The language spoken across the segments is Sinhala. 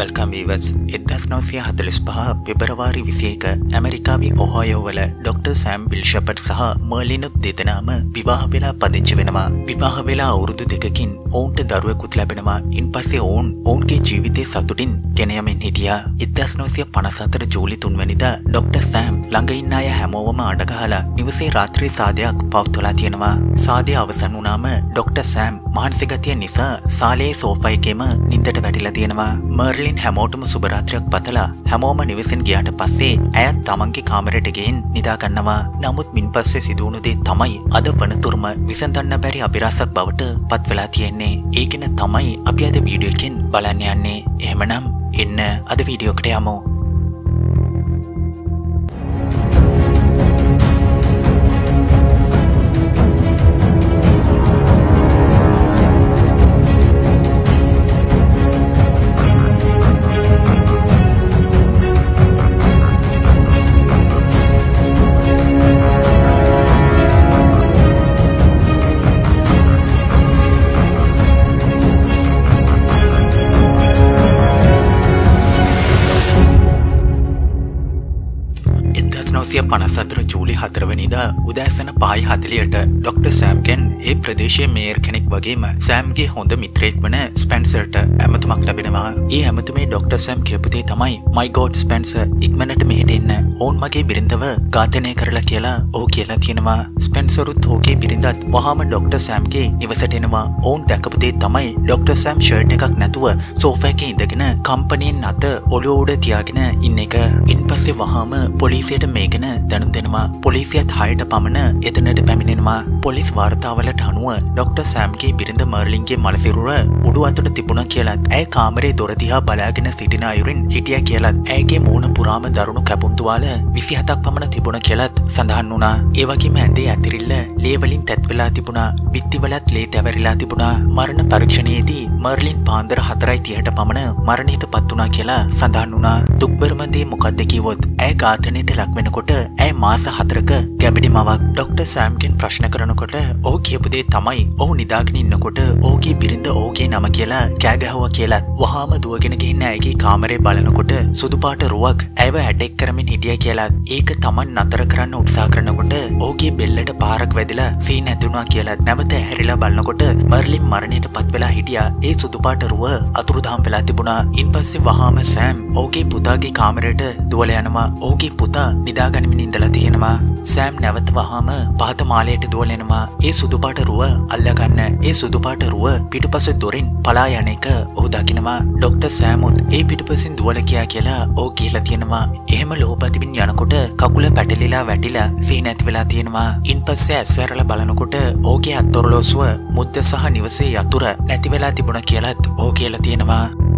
වෙල්කම් වීවස් එදස් නවසය හතලිස් පහ පෙබරවාරි විසියක ඇමරිකාවි ඔහයෝවල ඩොක්ටර් සෑම් විල්ෂපට් සහ මර්ලිනුත් දෙදනාම විවාහ වෙලා පදිංචි වෙනවා. විවාහ වෙලා අවුරුදු දෙකකින් ඔවුන්ට දරුවකුත් ලැබෙනවා. ඉන් පස්සේ ඔවුන් ඔවුන්ගේ ජීවිතය සතුටින් ගෙනයමින් හිටියා. එදස් නවසය පනසතර ජූලි තුන්වැනිද ඩොක්ටර් සෑම් ළඟඉන්න අය හැමෝවම අඩගහලා නිවසේ රාත්‍රී සාධයක් පවත්තුලා තියෙනවා. සාධය අවසන් වනාම ඩොක්ටර් සෑම් මාන්සිගතිය නිසා සාලයේ සෝෆයිකෙම නින්දට වැටිලා තියෙනවා. මර්ලින් හැමෝටම සුබරාත්‍රයක් පතලා හැමෝම නිවසින් ගියාට පස්සේ ඇයත් තමන්ගේ කාමරයට ගෙයින් නිදාගන්නවා නමුත් මින් පස්සේ සිදුවුණුදේ තමයි අද වනතුරම විසඳන්න බැරි අභිරසක් බවට පත් වෙලා තියෙන්නේ. ඒගෙන තමයි අපි අද වීඩියෝකින් බලන්න යන්නේ. එහෙමනම් එන්න අද වීඩියෝකට යමු. නවසිය පනසතර ජූලි හතරවනිද උදෑසන පායි හතලියට ඩොක්ට සෑම්ගෙන් ඒ ප්‍රදේශය මේර් කෙනෙක් වගේම සෑම්ගේ හොඳ මිත්‍රයෙක් වන ස්පැන්සර්ට ඇමතුමක් ලැබෙනවා. ඒ ඇමතුමේ ඩොක්ට සෑම් කියපුතේ තමයි මයිගෝඩ් ස්පැන්ස ඉක්මනට මෙහෙට එන්න. ඔවුන් මගේ බිරිඳව ඝාතනය කරලා කියලා ඕ කියලා තියෙනවා. ස්පෙන්සරුත් ඕගේ බිරිඳත් වහාම ඩොක්ට සෑම්ගේ නිවසට එනවා. ඔවුන් දැකපුතේ තමයි ඩොක්ට සෑම් ෂර්ට් එකක් නැතුව සෝෆෑක ඉඳගෙන කම්පනයෙන් අත ඔලුව උඩ තියාගෙන ඉන්න එක. ඉන් පස්සේ වහාම පොලිසියට මේගෙන දැනුම් දෙනවා පොලිසියත් හයට පමණ එතනට පැමිණෙනවා. පොලිස් වාර්තාවලට අනුව ඩොක්ට සෑම්ගේ බිරිඳ මර්ලින්ගේ මලසිරුර උඩු අතට තිබුණ කියලත් ඇය කාමරේ දොරදිහා බලාගෙන සිටින අයුරින් හිටිය කියලත් ඇයගේ මූුණ පුරාම දරුණු කැපුන්තුවාල විසිහතක් පමණ තිබුණ කියලත් සඳහන් වුණා. ඒවගේම ඇඳේ ඇතිරිල්ල ලේවලින් තැත්වෙලා තිබුණා. විත්තිවලත් ලේ තැවරිලා තිබුණා. මරණ පරීක්ෂණයේදී මර්ලින් පාන්දර හතරයි තියට පමණ මරණයට පත්වනා කියලා සඳහන් වුණා. දුක්බරමදේ මොකක්ද කිවොත් ඇය ඝාතනයට ලක්වෙනකොට ඇය මාස හතරක ගැබිඩි මවක් ඩොක්ට සෑම්ගෙන් ප්‍රශ්න කරනකොට ඕ කියපුදේ තමයි ඔහු නිදාගෙන ඉන්නකොට ඕගේ බිරිඳ ඕගේ නම කියලා කෑගැහුව කියලත් වහාම දුවගෙන ගිහින්න ඇගේ කාමරේ බලනකොට සුදුපාට රුවක් ඇව ඇටෙක් කරමින් හිටිය කියලත් ඒක තමන් නතර කරන්න උත්සා කරනකොට ඕගේ බෙල්ලට පාරක් වැදිලා සී නැතුුණා කියලත් නැවත හැරිලා බලන්නකොට මර්ලින් මරණයට පත් වෙලා හිටිය. ඒ සුදුපාට රුව අතුරුදහම් වෙලා තිබුණා. ඉන් පස්සේ වහාම සෑම් ඕගේ පුතාගේ කාමරයට දුවල යනවා. ඕගේ පුතා නිදාගනිමින් ඉඳලා තියෙනවා. සෑම් නැවත වහාම පහත මාලයට දුවලෙනවා ඒ සුදුපාට රුව අල්ලගන්න ඒ සුදුපාට රුව පිටපස දොරින් පලා යන එක ඔහු දකිනවා. ඩොක්ට සෑමුත් ඒ පිටපසින් දුවල කියා කියලා ඕ කියලා තියෙනවා. එහෙම ලෝපතිබින් යනකොට කකුල පැටලිලා වැටිලා සී නැති වෙලා තියෙනවා. ඉන් පස්සේ ඇස්සරල බලනකොට ඕගේ අත්තොරලෝසුව මුද්ද සහ නිවසේ යතුර නැති වෙලා තිබුණ කියලත් ඕ කියලා තියෙනවා.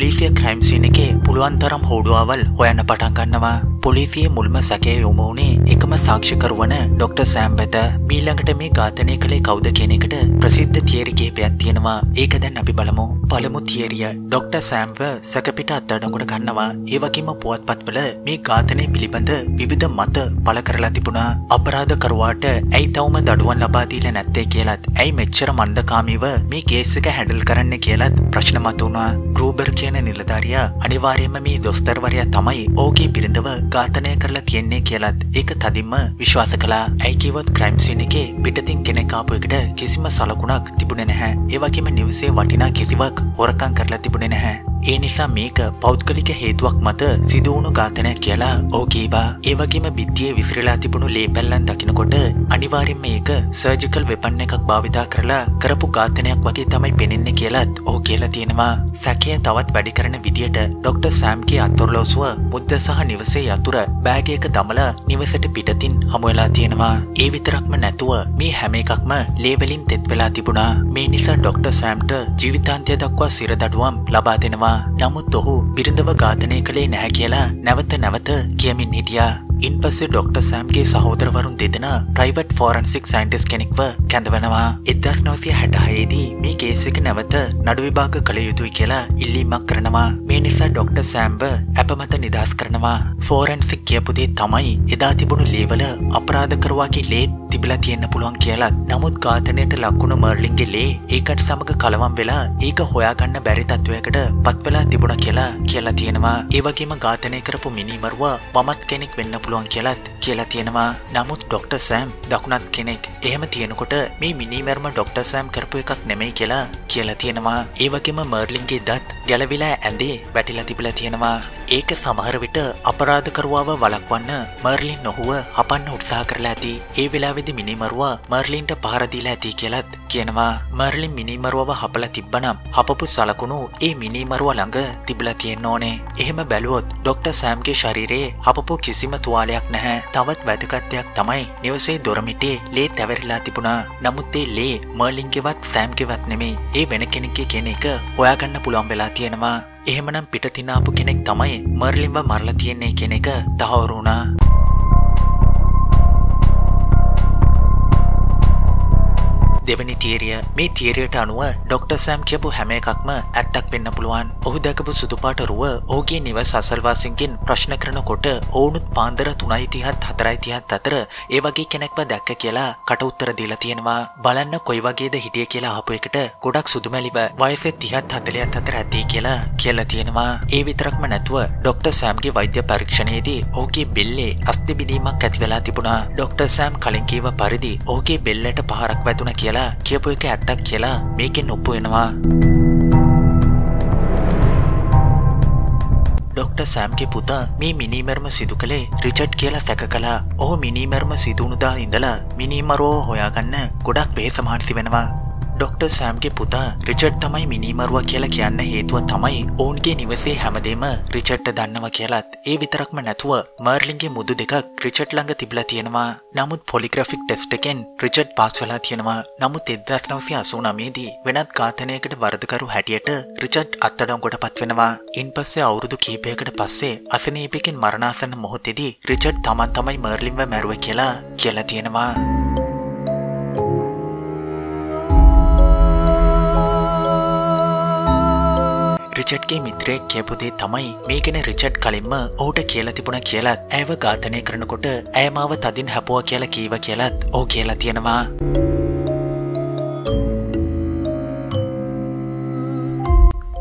පොලිසිය ක්‍රයිම්සින එකේ පුළුවන් තරම් හෝඩුවවල් හොයන්න පටන් ගන්නවා. පොලිසිය මුල්ම සැකය යොමුවුණේ එකම සාක්ෂිකරුවන ඩොක්ට සෑම් වෙත මීළඟට මේ ඝාතනය කළේ කවුද කියන එකට ප්‍රසිද්ධ තිේරි කේපයක් තියෙනවා. ඒක දැන් අපි බලමු. පළමු තිේරිය ඩොක්ට සෑම්ව සැකපිට අත්තඩගොඩ ගන්නවා. ඒවගේම පුවත්පත්වල මේ ඝාතනය පිළිබඳ විවිධ මත පල කරලා තිබුණා. අපරාධකරවාට ඇයි තවම දඩුවන් ලබාදීල නැත්තේ කියලත් ඇයි මෙච්චර මන්දකාමීව මේ ගේස්සක හැඩල් කරන්න කියලත් ප්‍රශ්න මතුුණා ග්‍රූබර් කියන නිලධාරයා අනිවාර්යම මේ දොස්තරවරයා තමයි ඕගේ පිරිඳව ඝාතනය කරලා තියෙන්නේ කියලත් ඒක තදින්ම විශ්වාස කලා ඇයිකිවත් ක්‍රයිම්සින් එකේ පිටතින් කෙනෙකාපු එකට කිසිම සලකුණක් තිබුණ නැහැ. ඒවගේම නිවසේ වටිනා කිසිවක් හොරකං කරලා තිබුණ නැහැ. ඒ නිසා මේක පෞද්ගලික හේතුවක් මත සිදුවුණු ඝාතනයක් කියලා ඕ කීවා ඒවගේම බිත්තියේ විසිරලා තිබුණු ලේපැල්ලන් දකිනකොට අනිවාර්යෙන්ම ඒක සර්ජිකල් වෙපන්න එකක් භාවිතා කරලා කරපු ඝාතනයක් වගේ තමයි පෙනෙන්නේ කියලත් ඕ කියලා තියෙනවා. සැකය තවත් වැඩි කරන විදියට ඩොක්ට සෑම්ගේ අත්තොරලෝසුව මුද්ද සහ නිවසේ යතුර බෑගයක දමල නිවසට පිටතින් හමුවෙලා තියෙනවා. ඒ විතරක්ම නැතුව මේ හැම එකක්ම ලේවලින් තෙත් වෙලා තිබුණා. මේ නිසා ඩොක්ට සෑම්ට ජීවිතාන්තය දක්වා සිරදඩුවම් ලබා දෙනවා. නමුත් ඔහු බිරිඳව ඝාතනය කළේ නැහැ කියලා නැවත නැවත කියමින් හිටියා. ඉන් පස්සේ ඩොක්ටර් සෑම්ගේ සහෝදරවරුන් දෙදෙන ප්‍රයිවට් ෆෝරන්සික් සයින්ටිස් කෙනෙක්ව කැඳවනවා. එදස් නවසිය හැටහයේදී මේ කේසික නැවත නඩු විභාග කළ යුතුයි කියලා ඉල්ලීමක් කරනවා. මේ නිසා ඩොක්ටර් සෑම්ව ඇපමත නිදස් කරනවා. ෆෝරන්සික් කියපුදේ තමයි එදා තිබුණු ලේවල අපරාධකරවාගේ ලේත් තිබිලා තියෙන්න පුළුවන් කියලත්. නමුත් ඝාතනයට ලක්වුණු මර්ලින්ගේ ලේ ඒකට සමග කලවම් වෙලා ඒක හොයාගන්න බැරි තත්ත්වයකට පත්වෙලා තිබුණ කියලා කියලා තියෙනවා. ඒවගේම ඝාතනය කරපු මිනිමරුවා මමත් කෙනෙක් වෙන්න පුළුවන් කියලත් කියලා තියෙනවා. නමුත් ඩොක්ටර් සෑම් දකුණත් කෙනෙක්. එහෙම තියෙනකොට මේ මිනිමර්ම ඩොක්ටර් සෑම් කරපු එකක් නෙමෙයි කියලා කියලා තියෙනවා. ඒවගේම මර්ලින්ගේ දත් ගැලවිලා ඇඳේ වැටිලා තිබිලා තියෙනවා. ඒක සමහර විට අපරාධකරුවාව වලක්වන්න මර්ලින් නොහුව හපන්න උත්සා කරලා ඇති. ඒ වෙලාවෙදි මිනිමරුවා මර්ලින්ට පහරදීලා ඇති කියලත් කියනවා. මර්ලින් මිනිමරුවව හපල තිබ්බනම් හපපු සලකුණු ඒ මිනිමරුව ළඟ තිබිලා තියෙන්න ඕනේ. එහෙම බැලුවොත් ඩොක්ටර් සෑම්ගේ ශරීරයේ හපපු කිසිම තුවාලයක් නැහැ. තවත් වැදගත්යක් තමයි නිවසේ දොරමිටේ ලේ තැවරිලා තිබුණා. නමුත් ඒ ලේ මර්ලින්ගෙවත් සෑම්ගෙවත් නෙමෙයි. ඒ වෙන කෙනෙක්ගේ කියන එක හොයාගන්න පුළුවන් වෙලා තියෙනවා එහෙමනම් පිටතිනාපු කෙනෙක් තමයි මර්ලින්ව මරලා තියෙන්නේ කෙන එක තහවුරුණා දෙවනි තීරිය මේ තීරයට අනුව ඩොක්ටර් සෑම් කියපු හැම එකක්ම ඇත්තක් වෙන්න පුළුවන්. ඔහු දැකපු සුදුපාට රුව ඕගේ නිවස් අසල්වාසින්ගෙන් ප්‍රශ්න කරනකොට ඔවුනුත් පාන්දර තුනයි තිහත් හතරයි තිහත් අතර ඒ වගේ කෙනෙක්ව දැක්ක කියලා කට උත්තර දීලා තියෙනවා. බලන්න කොයි වගේද හිටිය කියලා අහපු එකට ගොඩක් සුදුමැලිව වයසෙ තිහත් හතලයත් අතර ඇති කියලා කියලා තියෙනවා. ඒ විතරක්ම නැතුව ඩොක්ටර් සෑම්ගේ වෛද්‍ය පරීක්ෂණයේදී ඕගේ බෙල්ලේ අස්ති බිඳීමක් ඇති වෙලා තිබුණා. ඩොක්ටර් සෑම් කලින් කීව පරිදි ඕගේ බෙල්ලට පහරක් වැදුන කියලා කියපු එක ඇත්තක් කියලා මේකෙන් ඔප්පු වෙනවා. ඩොක්ටර් සෑම්ගේ පුතා මේ මිනිමර්ම සිදු කළේ රිචඩ් කියලා සැක කලා ඔහු මිනිමර්ම සිදුුණුදා ඉඳලා මිනිමරෝ හොයාගන්න ගොඩක් වේසමහන්සි වෙනවා. ඩොක්ටර් සෑම්ගේ පුතා රිචඩ් තමයි මිනිමරුව කියලා කියන්න හේතුව තමයි ඔවුන්ගේ නිවසේ හැමදේම රිචඩ්ට දන්නව කියලත් ඒ විතරක්ම නැතුව මර්ලින්ගේ මුදු දෙකක් රිචඩ් ළඟ තිබලා තියෙනවා. නමුත් පොලිග්‍රෆික් ටෙස්ට් එකෙන් රිචඩ් පාස් වෙලා තියෙනවා. නමුත් එදදාස් නවසය අසූ නමේදී වෙනත් ඝාතනයකට වරදකරු හැටියට රිචඩ් අත්තඩංගොට පත් වෙනවා. ඉන් පස්සේ අවුරුදු කීපයකට පස්සේ අසනීපකින් මරණාසන්න මොහොතෙදී රිචඩ් තමන් තමයි මර්ලින්ව මැරුව කියලා කියලා තියෙනවා. රිචඩ්ගේ මිත්‍රයෙක් කියපුදේ තමයි මේගෙන රිචඩ් කලින්ම ඕට කියලා තිබුණ කියලත් ඇව ඝාතනය කරනකොට ඇයමාව තදින් හැපුව කියලා කීව කියලත් ඕ කියලා තියෙනවා.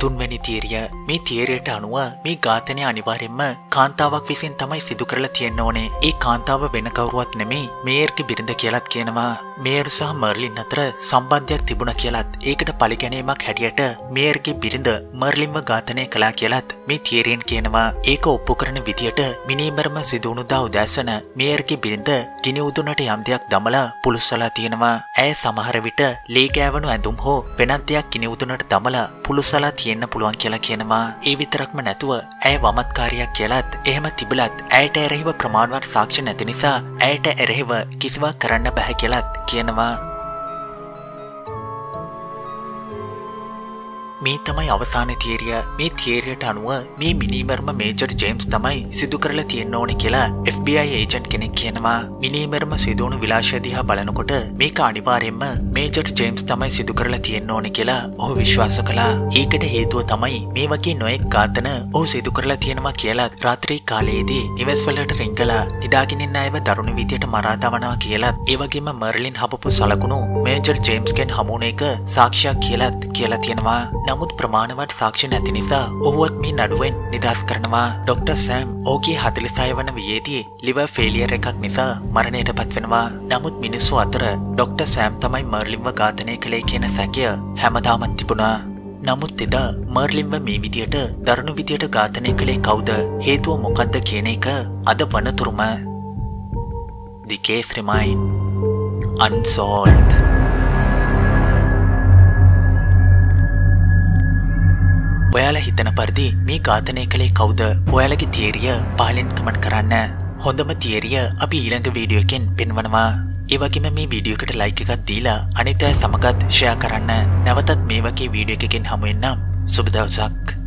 තුන්වැනි තීරිය මේ තීරයට අනුව මේ ඝාතනය අනිවාර්යෙන්ම කාන්තාවක් විසින් තමයි සිදු කරලා තියෙන්න ඕනේ. ඒ කාන්තාව වෙන කවුරුවත් නෙමෙයි මේර්ගේ බිරිඳ කියලත් කියනවා. මේර් සහ මර්ලින් අතර සම්බන්ධයක් තිබුණ කියලත් ඒකට පලිගැනීමක් හැටියට මේර්ගේ බිරිඳ මර්ලින්ම ඝාතනය කලා කියලත් මේ තීරයෙන් කියනවා. ඒක ඔප්පු කරන විදියට මිනීමරම සිදුවුණුදා උදෑසන මේර්ගේ බිරිඳ ගිනි උදුනට යම් දෙයක් දමලා පුළුස්සලා තියෙනවා. ඇය සමහර විට ලේගෑවනු ඇඳුම් හෝ වෙනත් දෙයක් ගිනි උදුනට දමලා පුළුස්සලා තියෙන්න පුළුවන් කියලා කියනවා. ඒ විතරක්ම නැතුව ඇය වමත්කාරයක් කියලත් එහෙම තිබලත් ඇයට එරෙහිව ප්‍රමාණවත් සාක්ෂ නැති නිසා ඇයට එරෙහිව කිසිවක් කරන්න බැහැ කියලත් කියනවා. මේ තමයි අවසාන තීරිය මේ තීරයට අනුව මේ මිනිමර්ම මේජර් ජේම්ස් තමයි සිදු කරලා තියෙන්න ඕනි කියලා FBI ඒජන්ට් කෙනෙක් කියනවා. මිනිමර්ම සිදුවුණු විලාශය දිහා බලනකොට මේක අනිවාර්යෙන්ම මේජර් ජේම්ස් තමයි සිදු කරලා තියෙන්න ඕනි කියලා ඔහු විශ්වාස කළා. ඒකට හේතුව තමයි මේ වගේ නොයෙක් ඝාතන ඔහු සිදු කරලා තියෙනවා කියලා රාත්‍රී කාලයේදී නිවෙස්වලට රින් කළා. නිදාගෙන ඉන්න අයව දරුණු විදියට මරා දමනවා කියලත් ඒ වගේම මර්ලින් හපපු සලකුණු මේජර් ජේම්ස්ගෙන් හමුුණ එක සාක්ෂයක් කියලත් කියලා තියෙනවා. නමුත් ප්‍රමාණවත් සාක්ෂ නැති නිසා ඔහුවත් මේ නඩුවෙන් නිදස් කරනවා. ඩොක්ටර් සෑම් ඕගේ හතලිසය වන වියේදී ලිව ෆෙලියර් එකක් නිසා මරණයට පත්වෙනවා. නමුත් මිනිස්සු අතර ඩොක්ටර් සෑම් තමයි මර්ලින්ව ඝාතනය කළේ කියන සැකය හැමදාමත් තිබුණා. නමුත් එදා මර්ලින්ව මේ විදියට දරුණු විදියට ඝාතනය කළේ කවුද? හේතුව මොකක්ද කියන එක අද වනතුරුම. The case remain ඔයාලා හිතන පරිදි මේ ඝාතනය කළේ කවුද? ඔයාලගේ තිේරිය පාලෙන් කමෙන්ට් කරන්න. හොඳම තිේරිය අපි ඊළඟ වීඩියෝ එකෙන් පෙන්වනවා. ඒ වගේම මේ වීඩියෝ එකට ලයික් එකක් දීලා අනිත් අය සමගත් ෂෙයා කරන්න. නැවතත් මේ වගේ වීඩියෝ එකකින් හමු වෙන්නම්. සුබ දවසක්.